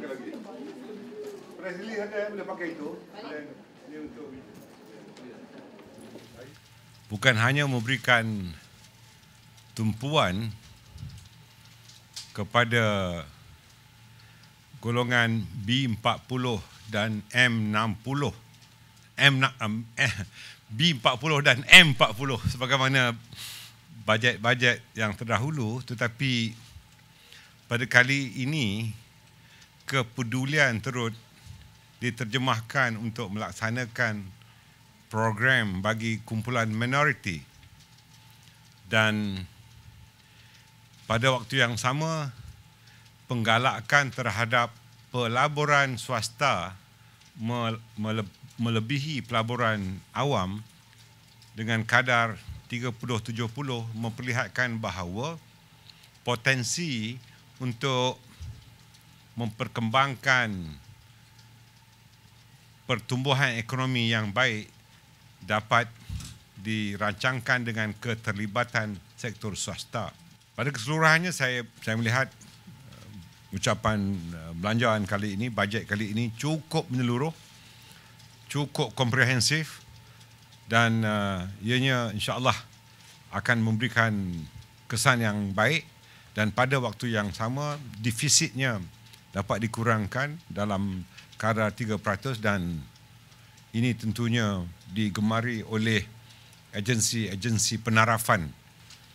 ke lagi? Ada yang boleh pakai itu. Ini untuk bukan hanya memberikan tumpuan kepada golongan B40 dan M60 M eh, B40 dan M40 sebagaimana bajet-bajet yang terdahulu tetapi pada kali ini kepedulian turut diterjemahkan untuk melaksanakan program bagi kumpulan minoriti. Dan pada waktu yang sama penggalakan terhadap pelaburan swasta melebihi pelaburan awam dengan kadar 30-70 memperlihatkan bahawa potensi untuk memperkembangkan pertumbuhan ekonomi yang baik dapat dirancangkan dengan keterlibatan sektor swasta. Pada keseluruhannya saya saya melihat uh, ucapan uh, belanjaan kali ini, bajet kali ini cukup menyeluruh, cukup komprehensif dan uh, ianya insya-Allah akan memberikan kesan yang baik dan pada waktu yang sama defisitnya dapat dikurangkan dalam kadar 3% dan ini tentunya digemari oleh agensi-agensi penarafan.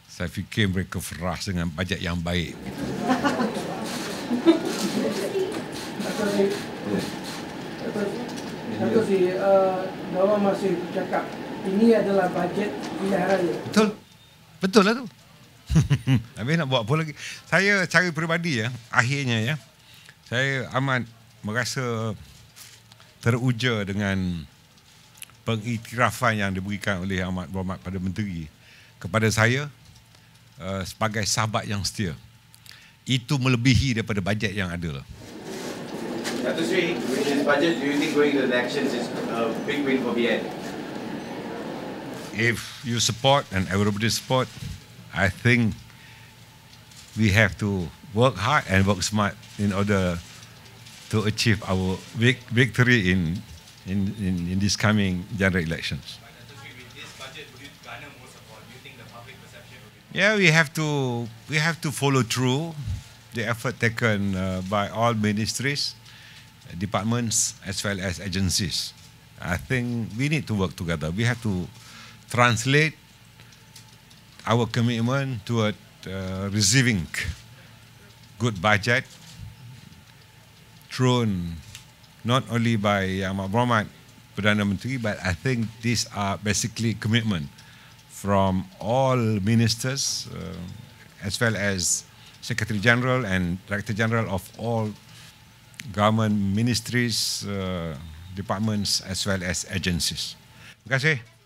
Saya fikir mereka feras dengan bajet yang baik. Si, uh, Dawan masih cakap ini adalah bajet pilihan raya. Betul. Betul lah tu. Habis nak buat apa lagi? Saya cara peribadi ya, akhirnya ya. Saya amat merasa teruja dengan pengiktirafan yang diberikan oleh Ahmad Berhormat pada Menteri kepada saya uh, sebagai sahabat yang setia. Itu melebihi daripada bajet yang ada. Dato' Sri, with this budget, do you think going to the elections is a big win for BN? If you support and everybody support, I think we have to work hard and work smart in order to achieve our big victory in in, in, in these coming general elections. Yeah, we have to we have to follow through the effort taken uh, by all ministries, departments, as well as agencies. I think we need to work together. We have to translate our commitment toward uh, receiving good budget thrown not only by Yang Amat Perdana Menteri, but I think these are basically commitment from all ministers uh, as well as Secretary General and Director General of all government ministries, uh, departments as well as agencies. Terima kasih.